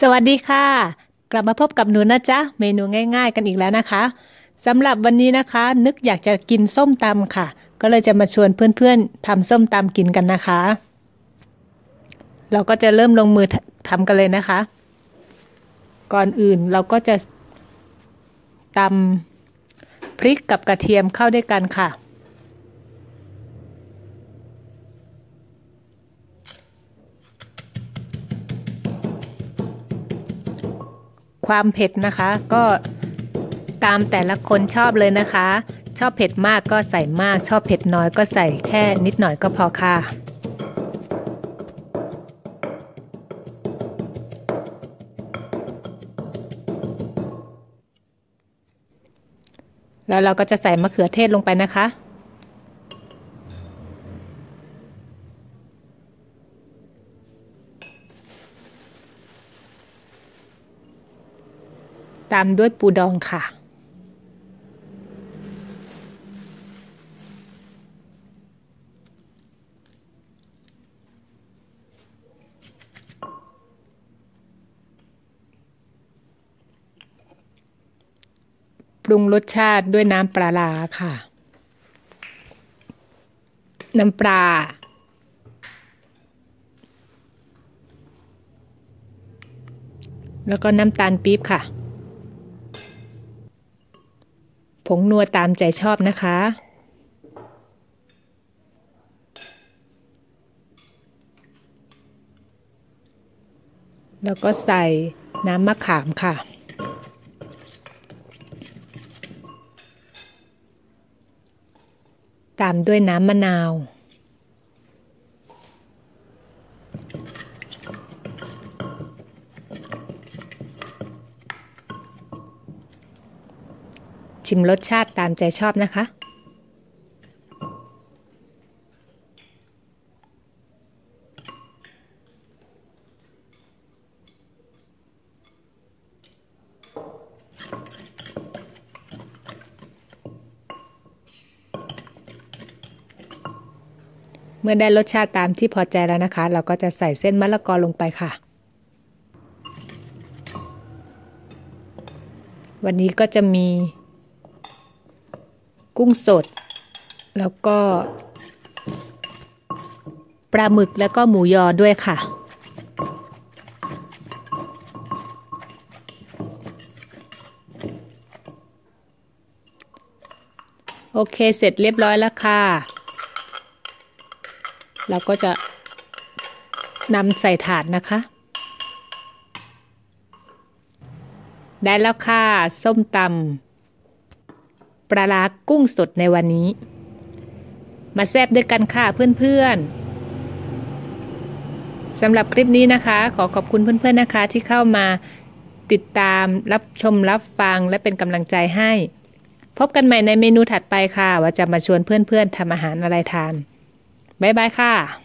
สวัสดีค่ะ กลับมาพบกับหนูนะจ๊ะ เมนูง่าย ๆ กันอีกแล้วนะคะสำหรับวันนี้นะคะ นึกอยากจะกินส้มตำค่ะ ก็เลยจะมาชวนเพื่อนๆทำส้มตำกินกันนะคะ เราก็จะเริ่มลงมือทำกันเลยนะคะ ก่อนอื่นเราก็จะตำพริกกับกระเทียมเข้าด้วยกันค่ะ ความเผ็ดนะคะ ก็ตามแต่ละคนชอบเลยนะคะ ชอบเผ็ดมากก็ใส่มาก ชอบเผ็ดน้อยก็ใส่แค่นิดหน่อยก็พอค่ะแล้วเราก็จะใส่มะเขือเทศลงไปนะคะ ตามด้วยปูดองค่ะ ปรุงรสชาติด้วยน้ำปลาลาค่ะ น้ำปลาแล้วก็น้ำตาลปี๊บค่ะ ผงนัวตามใจชอบนะคะ แล้วก็ใส่น้ำมะขามค่ะ ตามด้วยน้ำมะนาว ชิมรสชาติตามใจชอบนะคะ เมื่อได้รสชาติตามที่พอใจแล้วนะคะ เราก็จะใส่เส้นมะละกอลงไปค่ะวันนี้ก็จะมี กุ้งสด แล้วก็ปลาหมึกแล้วก็หมูยอด้วยค่ะ โอเคเสร็จเรียบร้อยแล้วค่ะ เราก็จะนำใส่ถาดนะคะ ได้แล้วค่ะ ส้มตำ ปลาลากุ้งสดในวันนี้ มาแซบด้วยกันค่ะเพื่อนๆสำหรับคลิปนี้นะคะ ขอขอบคุณเพื่อนๆนะคะ ที่เข้ามาติดตามรับชมรับฟังและเป็นกำลังใจให้ พบกันใหม่ในเมนูถัดไปค่ะ ว่าจะมาชวนเพื่อนๆทำอาหารอะไรทาน บ๊ายบายค่ะ